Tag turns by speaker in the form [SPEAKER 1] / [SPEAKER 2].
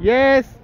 [SPEAKER 1] Yes.